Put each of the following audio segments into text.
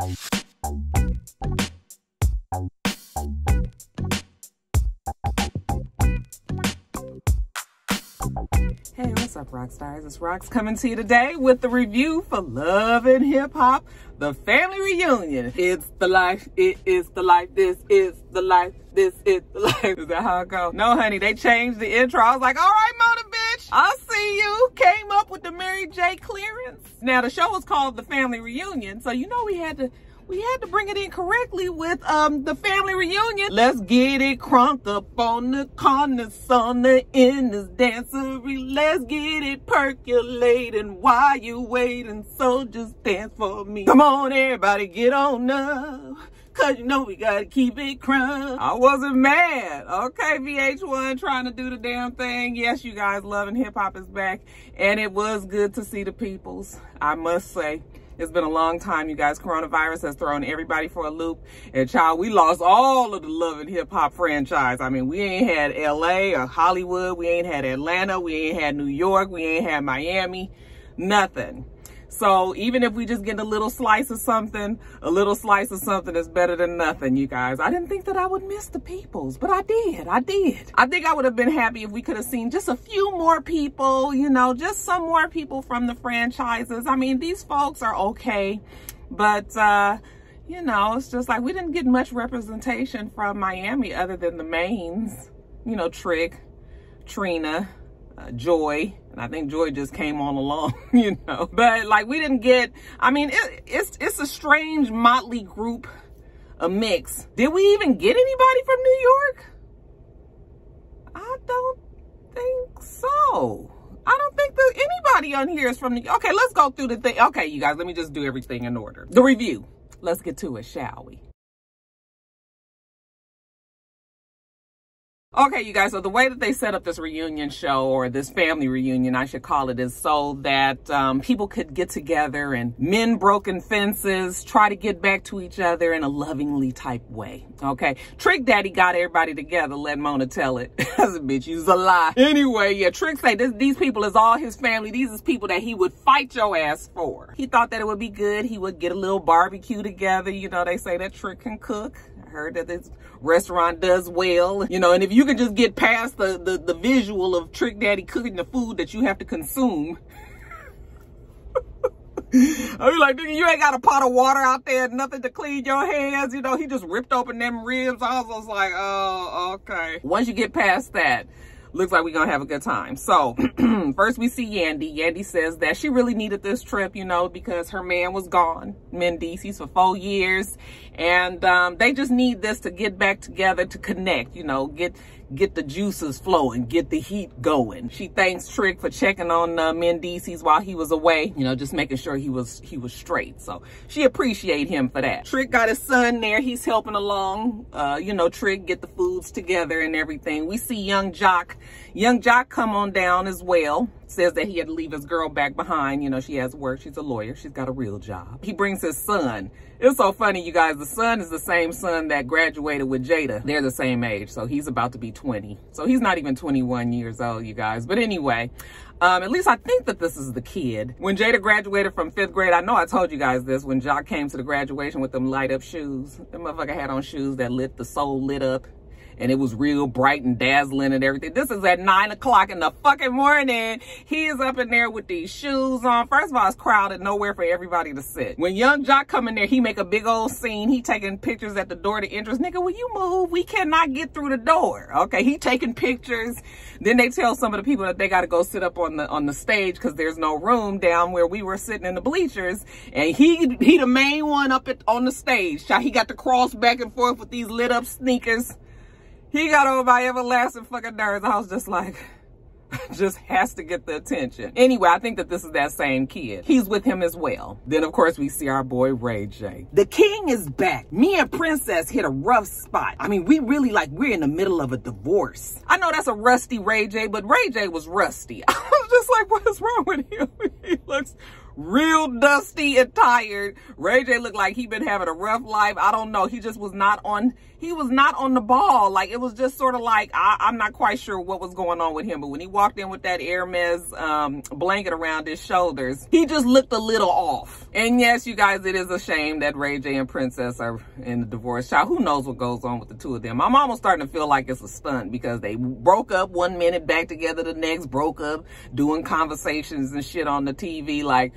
Hey, what's up, Roxstars? It's Rox coming to you today with the review for Love and Hip Hop, the family reunion. It's the life, it is the life, this is the life, this is the life. Is that how it goes? No, honey, they changed the intro. I was like, all right, I see you. Came up with the Mary J clearance. Now, the show was called The Family Reunion, so you know we had to we had to bring it in correctly with um the family reunion. Let's get it crunk up on the corner, on the in this dancery. Let's get it percolating while you waiting. So just dance for me. Come on, everybody, get on up. Cause you know we gotta keep it crunk. I wasn't mad. Okay, VH1 trying to do the damn thing. Yes, you guys loving hip hop is back. And it was good to see the peoples, I must say. It's been a long time, you guys. Coronavirus has thrown everybody for a loop. And child, we lost all of the love and hip hop franchise. I mean, we ain't had LA or Hollywood. We ain't had Atlanta. We ain't had New York. We ain't had Miami. Nothing. So even if we just get a little slice of something, a little slice of something is better than nothing, you guys. I didn't think that I would miss the peoples, but I did. I did. I think I would have been happy if we could have seen just a few more people, you know, just some more people from the franchises. I mean, these folks are okay, but, uh, you know, it's just like we didn't get much representation from Miami other than the mains, you know, Trick, Trina, uh, Joy, and I think Joy just came on along, you know. But like we didn't get, I mean, it, it's it's a strange motley group, a mix. Did we even get anybody from New York? I don't think so. I don't think that anybody on here is from the, okay, let's go through the thing. Okay, you guys, let me just do everything in order. The review. Let's get to it, shall we? Okay, you guys, so the way that they set up this reunion show or this family reunion, I should call it, is so that um, people could get together and mend broken fences, try to get back to each other in a lovingly type way. Okay, Trick Daddy got everybody together, let Mona tell it. That's a bitch, use a lie. Anyway, yeah, Trick say this, these people is all his family. These is people that he would fight your ass for. He thought that it would be good. He would get a little barbecue together. You know, they say that Trick can cook heard that this restaurant does well, you know, and if you can just get past the, the, the visual of Trick Daddy cooking the food that you have to consume, I be like, nigga, you ain't got a pot of water out there, nothing to clean your hands. You know, he just ripped open them ribs. I was like, oh, okay. Once you get past that, looks like we're gonna have a good time. So first we see Yandy. Yandy says that she really needed this trip, you know, because her man was gone, Mendeecees, for four years. And um, they just need this to get back together to connect, you know, get get the juices flowing, get the heat going. She thanks Trick for checking on uh, Mendeecees while he was away, you know, just making sure he was he was straight. So she appreciate him for that. Trick got his son there. He's helping along, uh, you know, Trick get the foods together and everything. We see Yung Joc, Yung Joc come on down as well says that he had to leave his girl back behind. You know, she has work. She's a lawyer. She's got a real job. He brings his son. It's so funny, you guys. The son is the same son that graduated with Jada. They're the same age. So he's about to be 20. So he's not even 21 years old, you guys. But anyway, um, at least I think that this is the kid. When Jada graduated from fifth grade, I know I told you guys this, when Joc came to the graduation with them light up shoes, the motherfucker had on shoes that lit the soul lit up and it was real bright and dazzling and everything. This is at nine o'clock in the fucking morning. He is up in there with these shoes on. First of all, it's crowded, nowhere for everybody to sit. When Yung Joc come in there, he make a big old scene. He taking pictures at the door to entrance. Nigga, will you move? We cannot get through the door. Okay, he taking pictures. Then they tell some of the people that they got to go sit up on the on the stage because there's no room down where we were sitting in the bleachers. And he he the main one up at, on the stage. He got to cross back and forth with these lit up sneakers. He got over my everlasting fucking nerves. I was just like, just has to get the attention. Anyway, I think that this is that same kid. He's with him as well. Then, of course, we see our boy Ray J. The king is back. Me and Princess hit a rough spot. I mean, we really like, we're in the middle of a divorce. I know that's a rusty Ray J, but Ray J was rusty. I was just like, what is wrong with him? he looks real dusty and tired. Ray J looked like he'd been having a rough life. I don't know. He just was not on, he was not on the ball. Like it was just sort of like, I, am not quite sure what was going on with him. But when he walked in with that Hermes um, blanket around his shoulders, he just looked a little off. And yes, you guys, it is a shame that Ray J and Princess are in the divorce child. Who knows what goes on with the two of them? I'm almost starting to feel like it's a stunt because they broke up one minute, back together the next, broke up, doing conversations and shit on the TV. Like,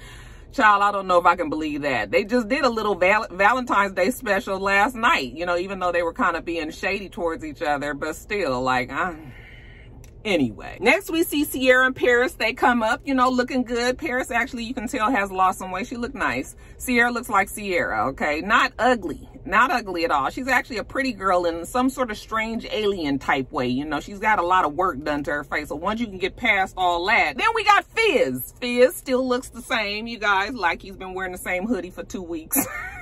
Child, I don't know if I can believe that. They just did a little val Valentine's Day special last night, you know, even though they were kind of being shady towards each other, but still, like, I... Anyway, next we see Sierra and Paris. They come up, you know, looking good. Paris actually, you can tell, has lost some weight. She looked nice. Sierra looks like Sierra, okay? Not ugly. Not ugly at all. She's actually a pretty girl in some sort of strange alien type way. You know, she's got a lot of work done to her face. So once you can get past all that, then we got Fizz. Fizz still looks the same, you guys, like he's been wearing the same hoodie for two weeks.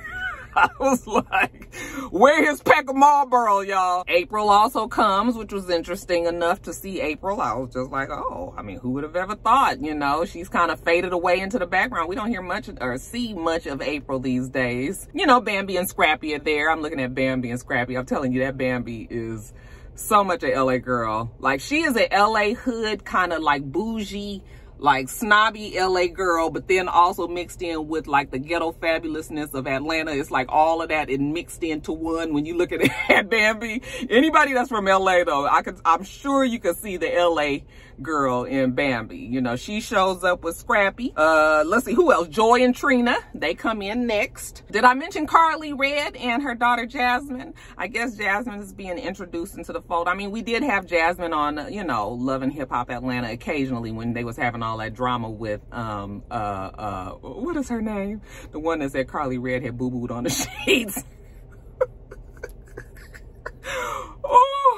I was like, where his pack of Marlboro, y'all? Apryl also comes, which was interesting enough to see Apryl. I was just like, oh, I mean, who would have ever thought, you know? She's kind of faded away into the background. We don't hear much or see much of Apryl these days. You know, Bambi and Scrappy are there. I'm looking at Bambi and Scrappy. I'm telling you, that Bambi is so much a LA girl. Like, she is a LA hood kind of like bougie, like snobby LA girl, but then also mixed in with like the ghetto fabulousness of Atlanta. It's like all of that and mixed into one when you look at at Bambi. Anybody that's from LA though, I could I'm sure you could see the LA girl in Bambi. You know, she shows up with Scrappy. Uh, let's see, who else? Joy and Trina. They come in next. Did I mention Karlie Redd and her daughter Jasmine? I guess Jasmine is being introduced into the fold. I mean, we did have Jasmine on, you know, Love and Hip Hop Atlanta occasionally when they was having all that drama with, um, uh, uh, what is her name? The one that said Karlie Redd had boo-booed on the sheets.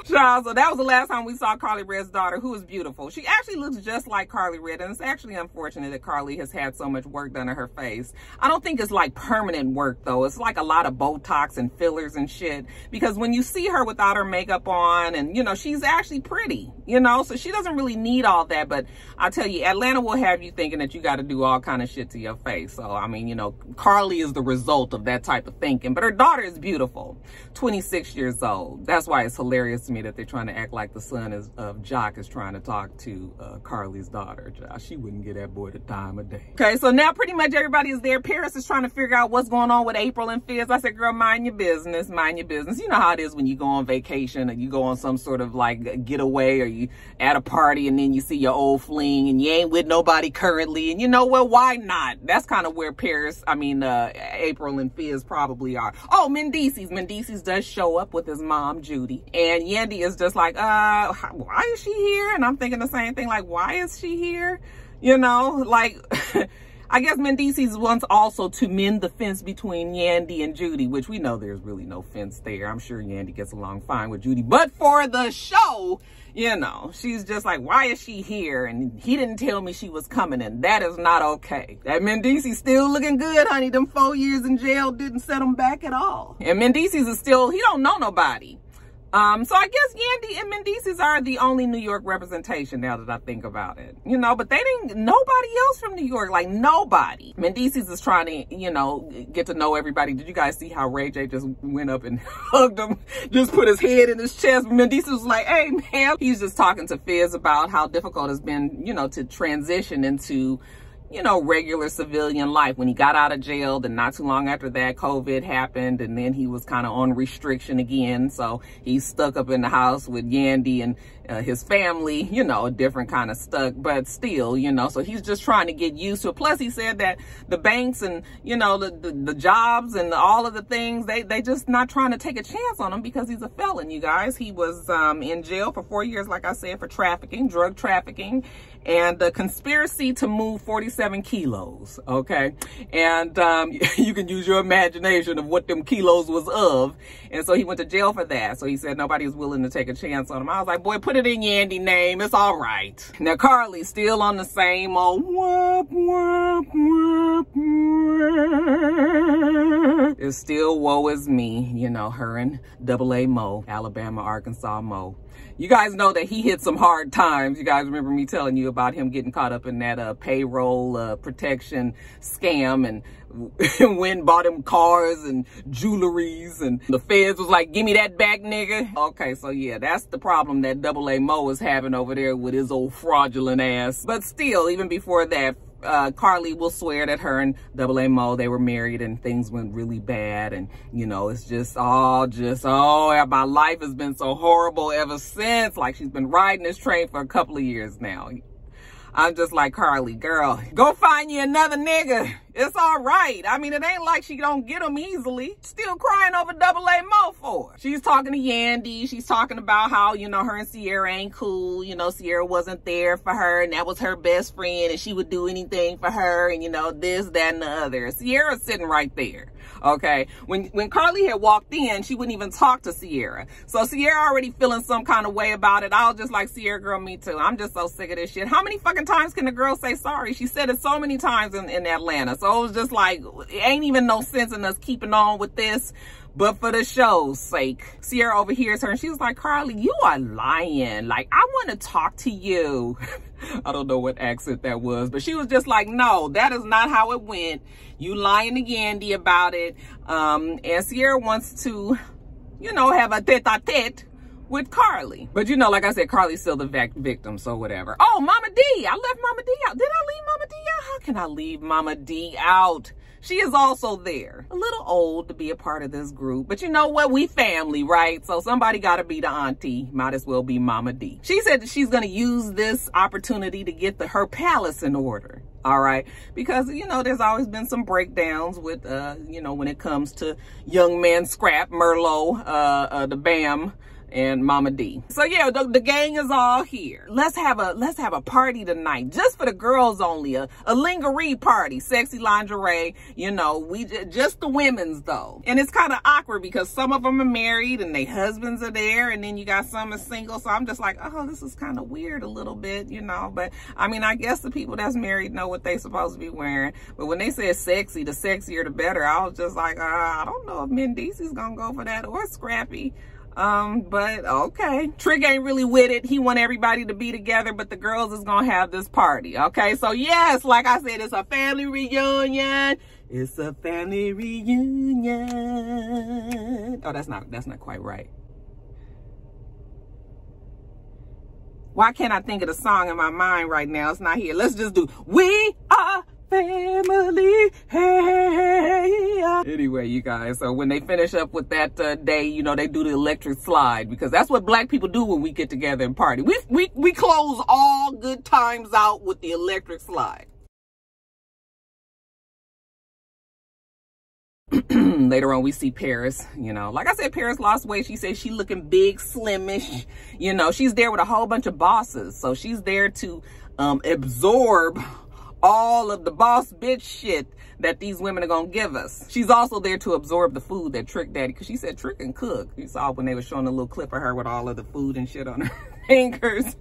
Child, so that was the last time we saw Karlie Redd's daughter, who is beautiful. She actually looks just like Karlie Redd, and it's actually unfortunate that Carly has had so much work done to her face. I don't think it's like permanent work, though. It's like a lot of Botox and fillers and shit, because when you see her without her makeup on, and, you know, she's actually pretty, you know, so she doesn't really need all that, but I tell you, Atlanta will have you thinking that you got to do all kind of shit to your face. So, I mean, you know, Carly is the result of that type of thinking, but her daughter is beautiful, 26 years old. That's why it's hilarious to me that they're trying to act like the son is, of Joc is trying to talk to uh, Karlie's daughter. She wouldn't get that boy the time of day. Okay, so now pretty much everybody is there. Paris is trying to figure out what's going on with Apryl and Fizz. I said, girl, mind your business, mind your business. You know how it is when you go on vacation or you go on some sort of like getaway or you at a party and then you see your old fling and you ain't with nobody currently. And you know what? Why not? That's kind of where Paris, I mean, uh, Apryl and Fizz probably are. Oh, Mendeecees. Mendeecees does show up with his mom, Judy. And Yandy is just like, uh, why is she here? And I'm thinking the same thing, like, why is she here? You know, like, I guess Mendeecees wants also to mend the fence between Yandy and Judy, which we know there's really no fence there. I'm sure Yandy gets along fine with Judy, but for the show, you know, she's just like, why is she here? And he didn't tell me she was coming, and that is not okay. That Mendeecees still looking good, honey. Them four years in jail didn't set him back at all. And Mendeecees is still, he don't know nobody. Um, so I guess Yandy and Mendeecees are the only New York representation now that I think about it. You know, but they didn't, nobody else from New York, like nobody. Mendeecees is trying to, you know, get to know everybody. Did you guys see how Ray J just went up and hugged him, just put his head in his chest? Mendeecees was like, hey man, he's just talking to Fizz about how difficult it's been, you know, to transition into you know, regular civilian life. When he got out of jail, then not too long after that, COVID happened, and then he was kind of on restriction again. So he's stuck up in the house with Yandy and uh, his family, you know, a different kind of stuck, but still, you know, so he's just trying to get used to it. Plus, he said that the banks and, you know, the, the, the jobs and all of the things, they, they just not trying to take a chance on him because he's a felon, you guys. He was um, in jail for four years, like I said, for trafficking, drug trafficking, and the conspiracy to move 47 kilos, okay? And um, you can use your imagination of what them kilos was of. And so he went to jail for that. So he said nobody was willing to take a chance on him. I was like, boy, put it in Yandy name. It's all right. Now, Karlie still on the same old whoop, whoop, whoop, It's still woe is me, you know, her and double A Mo, Alabama, Arkansas Mo. You guys know that he hit some hard times. You guys remember me telling you about him getting caught up in that uh, payroll uh, protection scam and when bought him cars and jewelries and the feds was like, give me that back, nigga. Okay, so yeah, that's the problem that Double A Mo is having over there with his old fraudulent ass. But still, even before that, uh, Carly will swear that her and Double A Mo, they were married and things went really bad. And, you know, it's just all just, oh, my life has been so horrible ever since. Like she's been riding this train for a couple of years now. I'm just like, Carly, girl, go find you another nigga. It's all right. I mean, it ain't like she don't get them easily. Still crying over double A Mo for. She's talking to Yandy. She's talking about how, you know, her and Sierra ain't cool. You know, Sierra wasn't there for her and that was her best friend and she would do anything for her and, you know, this, that, and the other. Sierra's sitting right there. Okay. When when Carly had walked in, she wouldn't even talk to Sierra. So Sierra already feeling some kind of way about it. I was just like, Sierra girl, me too. I'm just so sick of this shit. How many fucking times can the girl say sorry? She said it so many times in, in Atlanta. So it was just like, it ain't even no sense in us keeping on with this. But for the show's sake, Sierra overhears her and she was like, Carly, you are lying. Like, I want to talk to you. I don't know what accent that was, but she was just like, no, that is not how it went. You lying to Yandy about it. Um, and Sierra wants to, you know, have a tete-a-tete with Carly. But you know, like I said, Carly's still the victim, so whatever. Oh, Mama D. I left Mama D out. Did I leave Mama D out? How can I leave Mama D out? She is also there. A little old to be a part of this group, but you know what? We family, right? So somebody got to be the auntie. Might as well be Mama D. She said that she's going to use this opportunity to get the her palace in order. All right. Because, you know, there's always been some breakdowns with, uh, you know, when it comes to young men scrap, Merlot, uh, uh, the BAM, and Mama D. So yeah, the, the, gang is all here. Let's have a let's have a party tonight, just for the girls only, a, a lingerie party, sexy lingerie. You know, we just the women's though, and it's kind of awkward because some of them are married and their husbands are there, and then you got some are single. So I'm just like, oh, this is kind of weird a little bit, you know. But I mean, I guess the people that's married know what they supposed to be wearing. But when they said sexy, the sexier the better. I was just like, uh, I don't know if Mendeecees gonna go for that or Scrappy. Um, but okay. Trick ain't really with it. He want everybody to be together, but the girls is gonna have this party. Okay, so yes, like I said, it's a family reunion. It's a family reunion. Oh, that's not that's not quite right. Why can't I think of the song in my mind right now? It's not here. Let's just do We Are family. Hey. Anyway, you guys, so when they finish up with that uh, day, you know, they do the electric slide because that's what black people do when we get together and party. We, we, we close all good times out with the electric slide. later on we see paris you know like i said paris lost weight she says she looking big slimish you know she's there with a whole bunch of bosses so she's there to um, absorb all of the boss bitch shit that these women are gonna give us. She's also there to absorb the food that Trick Daddy, because she said Trick and cook. You saw when they were showing a little clip of her with all of the food and shit on her fingers.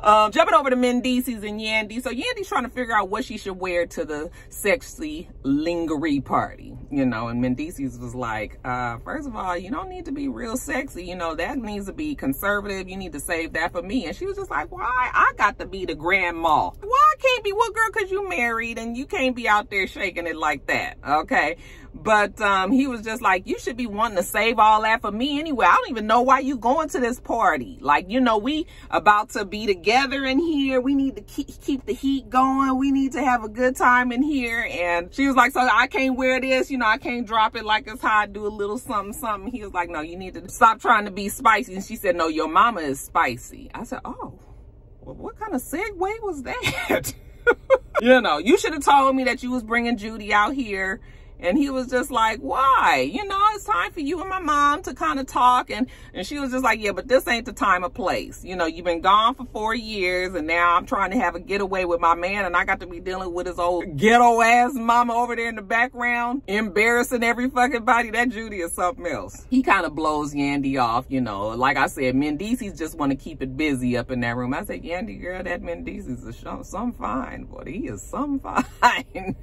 Um, jumping over to Mendeecees and Yandy. So Yandy's trying to figure out what she should wear to the sexy lingerie party, you know, and Mendeecees was like, uh, first of all, you don't need to be real sexy. You know, that needs to be conservative. You need to save that for me. And she was just like, why? I got to be the grandma. Why can't be, what girl, cause you married and you can't be out there shaking it like that. Okay. But um, he was just like, you should be wanting to save all that for me anyway. I don't even know why you going to this party. Like, you know, we about to be together in here. We need to keep, keep the heat going. We need to have a good time in here. And she was like, so I can't wear this. You know, I can't drop it like it's hot. Do a little something, something. He was like, no, you need to stop trying to be spicy. And she said, no, your mama is spicy. I said, oh, well, what kind of segue was that? you know, you should have told me that you was bringing Judy out here and he was just like, why? You know, it's time for you and my mom to kind of talk. And, and she was just like, yeah, but this ain't the time or place. You know, you've been gone for four years and now I'm trying to have a getaway with my man and I got to be dealing with his old ghetto ass mama over there in the background, embarrassing every fucking body. That Judy is something else. He kind of blows Yandy off, you know. Like I said, Mendeecees just want to keep it busy up in that room. I said, Yandy, girl, that Mendeecees is some fine, but he is some fine.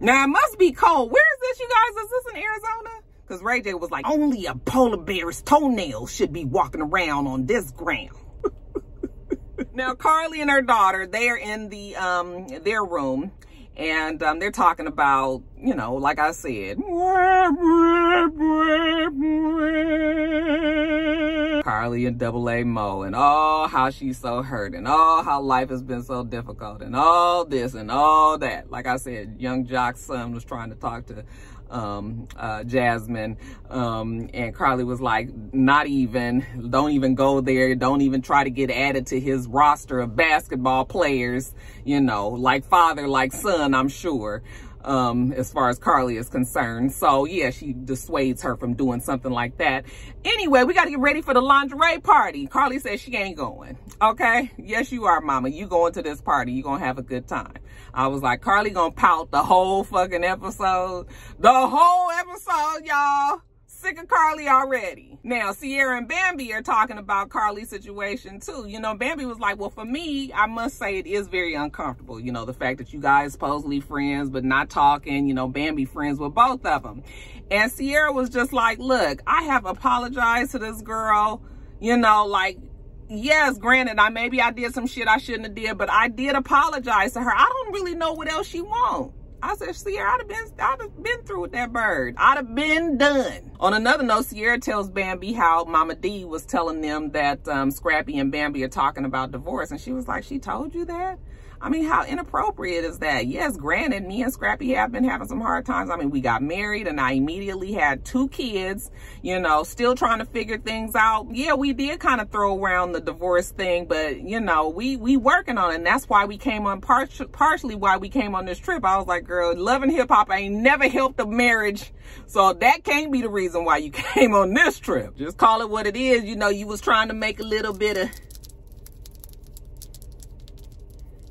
now, it must be cold. Where is this, you guys, is this in Arizona? Because Ray J was like, only a polar bear's toenails should be walking around on this ground. now, Carly and her daughter, they are in the um their room and um, they're talking about, you know, like I said, Carly and Double A Mo and all how she's so hurt and all how life has been so difficult and all this and all that. Like I said, Yung Joc's son was trying to talk to um, uh, Jasmine. Um, and Carly was like, not even, don't even go there. Don't even try to get added to his roster of basketball players, you know, like father, like son, I'm sure um, as far as Carly is concerned. So yeah, she dissuades her from doing something like that. Anyway, we got to get ready for the lingerie party. Carly says she ain't going. Okay. Yes, you are, mama. You going to this party. You going to have a good time. I was like, Carly gonna pout the whole fucking episode. The whole episode, y'all sick of Carly already. Now, Sierra and Bambi are talking about Carly's situation too. You know, Bambi was like, well, for me, I must say it is very uncomfortable. You know, the fact that you guys supposedly friends, but not talking, you know, Bambi friends with both of them. And Sierra was just like, look, I have apologized to this girl, you know, like, yes, granted, I maybe I did some shit I shouldn't have did, but I did apologize to her. I don't really know what else she wants. I said, Sierra, I'd have been, I'd have been through with that bird. I'd have been done. On another note, Sierra tells Bambi how Mama D was telling them that um, Scrappy and Bambi are talking about divorce. And she was like, she told you that? I mean, how inappropriate is that? Yes, granted, me and Scrappy have been having some hard times. I mean, we got married and I immediately had two kids, you know, still trying to figure things out. Yeah, we did kind of throw around the divorce thing, but you know, we, we working on it. And that's why we came on par partially why we came on this trip. I was like, girl, loving hip hop ain't never helped a marriage. So that can't be the reason why you came on this trip. Just call it what it is. You know, you was trying to make a little bit of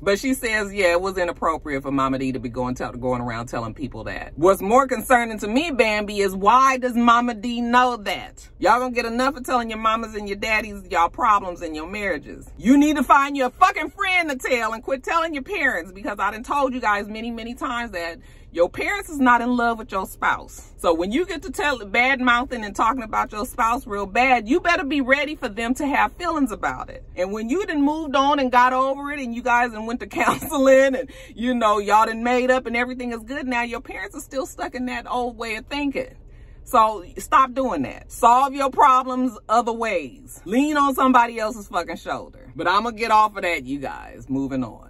but she says, yeah, it was inappropriate for Mama D to be going, going around telling people that. What's more concerning to me, Bambi, is why does Mama D know that? Y'all gonna get enough of telling your mamas and your daddies y'all problems in your marriages. You need to find your fucking friend to tell and quit telling your parents because I done told you guys many, many times that your parents is not in love with your spouse. So when you get to tell bad mouthing and talking about your spouse real bad, you better be ready for them to have feelings about it. And when you done moved on and got over it and you guys and went to counseling and you know, y'all done made up and everything is good now, your parents are still stuck in that old way of thinking. So stop doing that. Solve your problems other ways. Lean on somebody else's fucking shoulder. But I'm gonna get off of that, you guys. Moving on.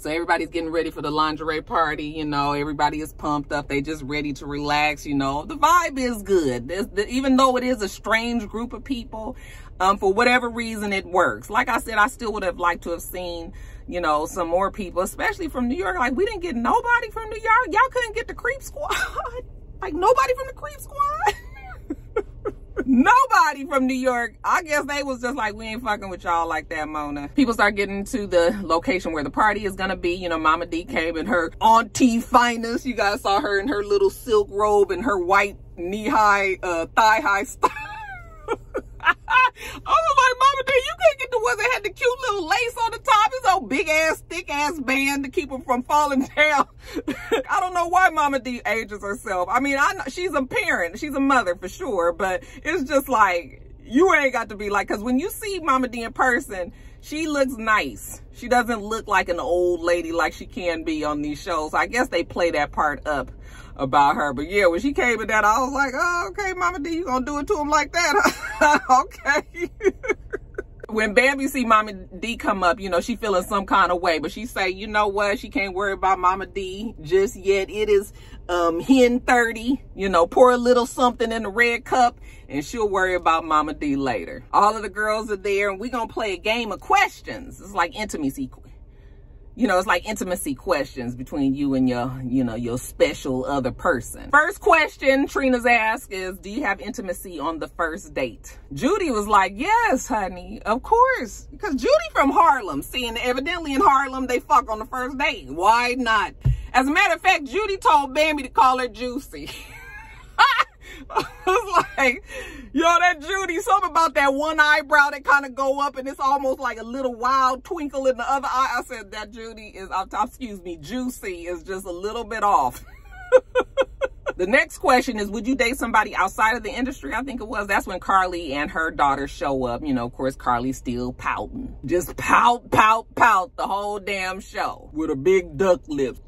So everybody's getting ready for the lingerie party, you know, everybody is pumped up. They just ready to relax, you know. The vibe is good. The, even though it is a strange group of people, um, for whatever reason, it works. Like I said, I still would have liked to have seen, you know, some more people, especially from New York. Like, we didn't get nobody from New York. Y'all couldn't get the creep squad. like, nobody from the creep squad. Nobody from New York. I guess they was just like, we ain't fucking with y'all like that, Mona. People start getting to the location where the party is gonna be. You know, Mama D came in her auntie finest. You guys saw her in her little silk robe and her white knee-high, uh, thigh-high. I was like, Mama D, you can't get the ones that had the cute little lace on the top. It's a big ass, thick ass band to keep them from falling down. I don't know why Mama D ages herself. I mean, I she's a parent, she's a mother for sure, but it's just like, you ain't got to be like, cause when you see Mama D in person, she looks nice. She doesn't look like an old lady like she can be on these shows. I guess they play that part up about her. But yeah, when she came in that, I was like, oh, okay, Mama D, you gonna do it to him like that? okay. when Bambi see Mama D come up, you know, she feeling some kind of way, but she say, you know what? She can't worry about Mama D just yet. It is um, hen 30, you know, pour a little something in the red cup and she'll worry about Mama D later. All of the girls are there and we're gonna play a game of questions. It's like intimacy you know, it's like intimacy questions between you and your, you know, your special other person. First question Trina's asked is, do you have intimacy on the first date? Judy was like, yes, honey, of course. Because Judy from Harlem, seeing evidently in Harlem, they fuck on the first date. Why not? As a matter of fact, Judy told Bambi to call her Juicy. I was like, yo, that Judy, something about that one eyebrow that kind of go up and it's almost like a little wild twinkle in the other eye. I said that Judy is, excuse me, Juicy is just a little bit off. the next question is, would you date somebody outside of the industry? I think it was. That's when Carly and her daughter show up. You know, of course, Carly's still pouting. Just pout, pout, pout the whole damn show with a big duck lips.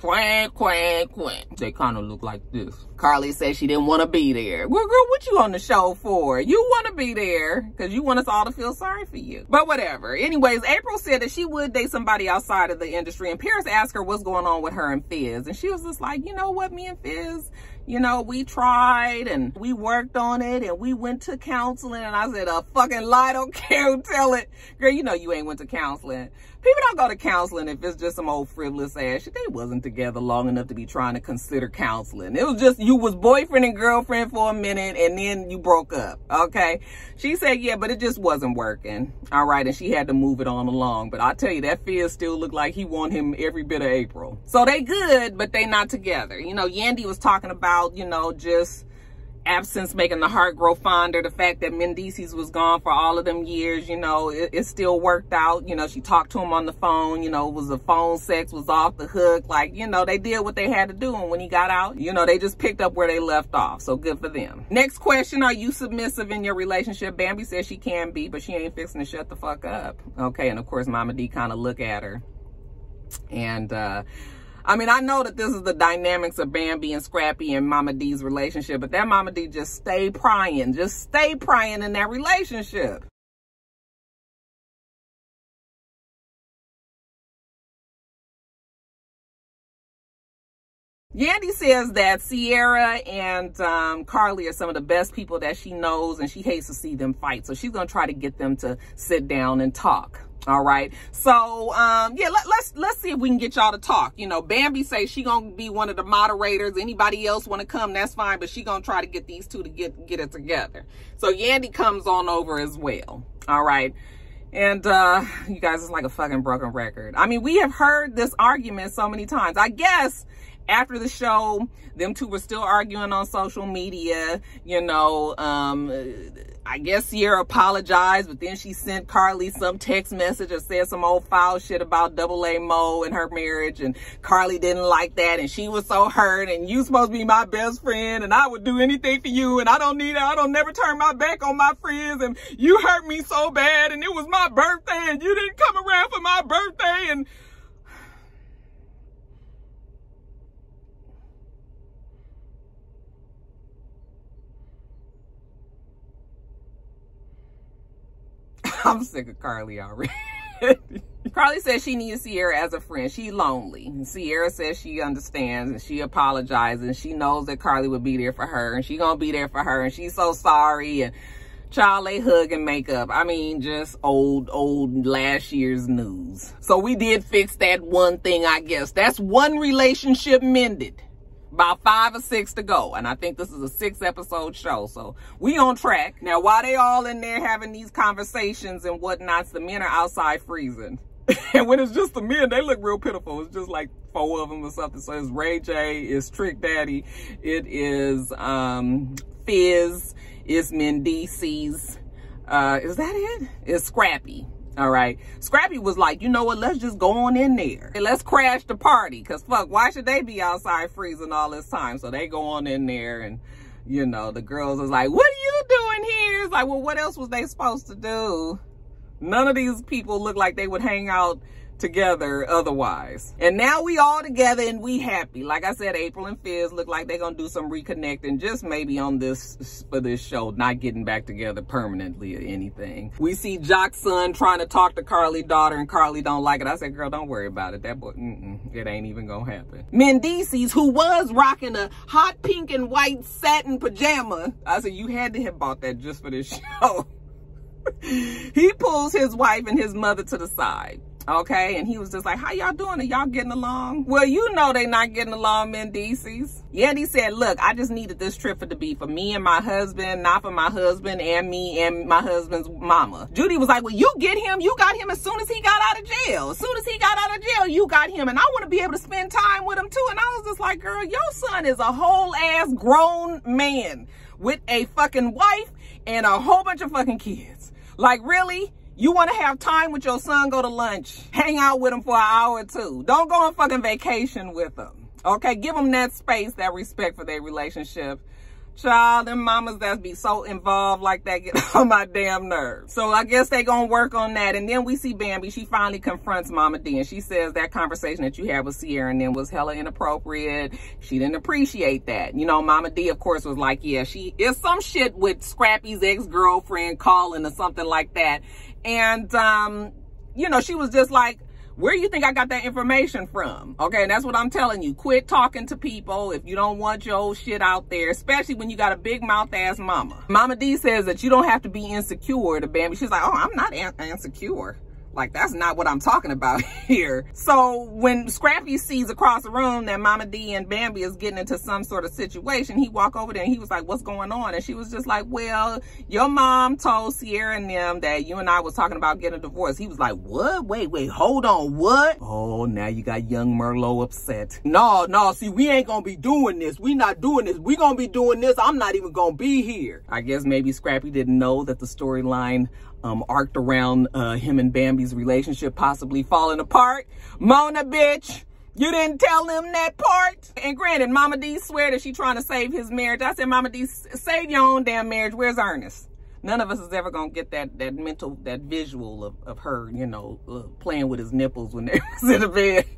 Quack, quack, quack. They kind of look like this. Carly said she didn't want to be there. Well, girl, what you on the show for? You want to be there because you want us all to feel sorry for you. But whatever. Anyways, Apryl said that she would date somebody outside of the industry. And Paris asked her what's going on with her and Fizz. And she was just like, you know what, me and Fizz, you know, we tried and we worked on it and we went to counseling. And I said, a fucking lie, don't care who tell it. Girl, you know you ain't went to counseling. People don't go to counseling if it's just some old frivolous ass shit. They wasn't together long enough to be trying to consider counseling. It was just you was boyfriend and girlfriend for a minute and then you broke up. Okay. She said, yeah, but it just wasn't working. All right. And she had to move it on along. But I tell you, that Fizz still looked like he won him every bit of Apryl. So they good, but they not together. You know, Yandy was talking about, you know, just absence making the heart grow fonder. The fact that Mendeecees was gone for all of them years, you know, it, it, still worked out. You know, she talked to him on the phone, you know, was the phone sex was off the hook. Like, you know, they did what they had to do. And when he got out, you know, they just picked up where they left off. So good for them. Next question, are you submissive in your relationship? Bambi says she can be, but she ain't fixing to shut the fuck up. Okay. And of course, Mama D kind of look at her and, uh, I mean, I know that this is the dynamics of Bambi and Scrappy and Mama D's relationship, but that Mama D just stay prying. Just stay prying in that relationship. Yandy says that Sierra and um, Carly are some of the best people that she knows and she hates to see them fight. So she's going to try to get them to sit down and talk. All right. So, um, yeah, let, let's, let's see if we can get y'all to talk. You know, Bambi says she gonna be one of the moderators. Anybody else want to come, that's fine. But she gonna try to get these two to get, get it together. So Yandy comes on over as well. All right. And, uh, you guys, it's like a fucking broken record. I mean, we have heard this argument so many times. I guess after the show, them two were still arguing on social media. You know, um, I guess Sierra apologized, but then she sent Carly some text message or said some old foul shit about Double A Mo and her marriage. And Carly didn't like that. And she was so hurt. And you supposed to be my best friend. And I would do anything for you. And I don't need it. I don't never turn my back on my friends. And you hurt me so bad. And it was my birthday. And you didn't come around for my birthday. And I'm sick of Carly already. Carly says she needs Sierra as a friend. She lonely. And Sierra says she understands and she apologizes and she knows that Carly would be there for her and she gonna be there for her and she's so sorry and child they hug and make up. I mean, just old, old last year's news. So we did fix that one thing, I guess. That's one relationship mended about five or six to go. And I think this is a six episode show. So we on track. Now, while they all in there having these conversations and whatnots, the men are outside freezing. and when it's just the men, they look real pitiful. It's just like four of them or something. So it's Ray J, it's Trick Daddy, it is um, Fizz, it's Mendeecees. Uh, is that it? It's Scrappy. All right. Scrappy was like, you know what? Let's just go on in there. And let's crash the party. Because fuck, why should they be outside freezing all this time? So they go on in there and, you know, the girls is like, what are you doing here? It's like, well, what else was they supposed to do? None of these people look like they would hang out together otherwise. And now we all together and we happy. Like I said, Apryl and Fizz look like they're to do some reconnecting just maybe on this, for this show, not getting back together permanently or anything. We see Joc's son trying to talk to Carly daughter and Carly don't like it. I said, girl, don't worry about it. That boy, mm -mm, it ain't even to happen. Mendeecees, who was rocking a hot pink and white satin pajama. I said, you had to have bought that just for this show. he pulls his wife and his mother to the side Okay, and he was just like, how y'all doing? Are y'all getting along? Well, you know they not getting along, Mendeecees. he said, look, I just needed this trip for to be for me and my husband, not for my husband and me and my husband's mama. Judy was like, well, you get him. You got him as soon as he got out of jail. As soon as he got out of jail, you got him. And I want to be able to spend time with him too. And I was just like, girl, your son is a whole ass grown man with a fucking wife and a whole bunch of fucking kids. Like, really? You want to have time with your son, go to lunch, hang out with him for an hour or two. Don't go on fucking vacation with him. Okay, give them that space, that respect for their relationship. Child and mamas that be so involved like that get on my damn nerves. So I guess they gonna work on that. And then we see Bambi. She finally confronts Mama D and she says that conversation that you had with Sierra and then was hella inappropriate. She didn't appreciate that. You know, Mama D, of course, was like, yeah, she is some shit with Scrappy's ex-girlfriend calling or something like that. And, um, you know, she was just like, where you think I got that information from? Okay, and that's what I'm telling you. Quit talking to people if you don't want your old shit out there, especially when you got a big mouth ass mama. Mama D says that you don't have to be insecure to Bambi. She's like, oh, I'm not insecure. Like, that's not what I'm talking about here. So when Scrappy sees across the room that Mama D and Bambi is getting into some sort of situation, he walk over there and he was like, what's going on? And she was just like, well, your mom told Sierra and them that you and I was talking about getting a divorce. He was like, what? Wait, wait, hold on, what? Oh, now you got young Merlot upset. No, no, see, we ain't gonna be doing this. We not doing this. We gonna be doing this. I'm not even gonna be here. I guess maybe Scrappy didn't know that the storyline um, arced around uh, him and Bambi's relationship possibly falling apart. Mona, bitch, you didn't tell him that part. And granted, Mama D swear that she trying to save his marriage. I said, Mama D, save your own damn marriage. Where's Ernest? None of us is ever gonna get that that mental, that visual of, of her, you know, uh, playing with his nipples when they was in the bed.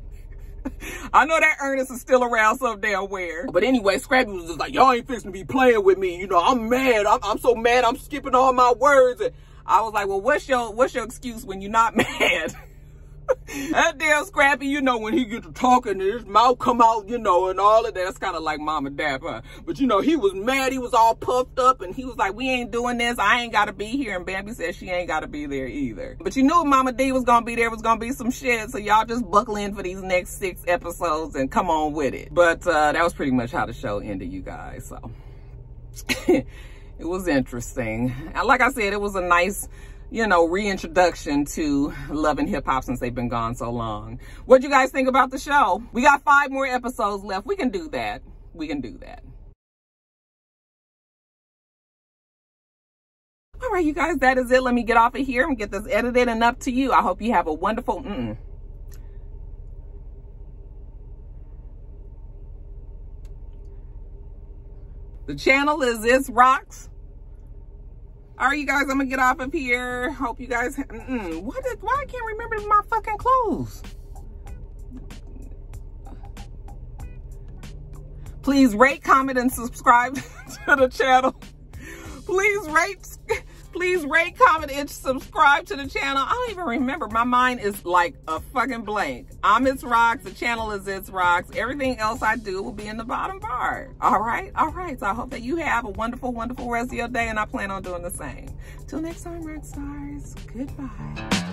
I know that Ernest is still around some damn where. But anyway, Scrappy was just like, y'all ain't fixing to be playing with me. You know, I'm mad. I'm, I'm so mad. I'm skipping all my words. And I was like, well, what's your what's your excuse when you're not mad? that damn Scrappy, you know, when he get to talking, his mouth come out, you know, and all of that. That's kind of like Mama Dap, huh? But, you know, he was mad. He was all puffed up, and he was like, we ain't doing this. I ain't got to be here. And Bambi said she ain't got to be there either. But you knew Mama D was going to be there. was going to be some shit. So y'all just buckle in for these next six episodes and come on with it. But uh, that was pretty much how the show ended, you guys. So... it was interesting. Like I said, it was a nice, you know, reintroduction to love and hip hop since they've been gone so long. What do you guys think about the show? We got five more episodes left. We can do that. We can do that. All right, you guys, that is it. Let me get off of here and get this edited and up to you. I hope you have a wonderful, mm -mm. The channel is This Rocks. All right, you guys, I'm gonna get off of here. Hope you guys, mm -mm. why I can't remember my fucking clothes? Please rate, comment, and subscribe to the channel. Please rate, Please rate, comment, and subscribe to the channel. I don't even remember. My mind is like a fucking blank. I'm It's Rox. The channel is It's Rox. Everything else I do will be in the bottom part. All right? All right. So I hope that you have a wonderful, wonderful rest of your day, and I plan on doing the same. Till next time, Roxstars. Goodbye.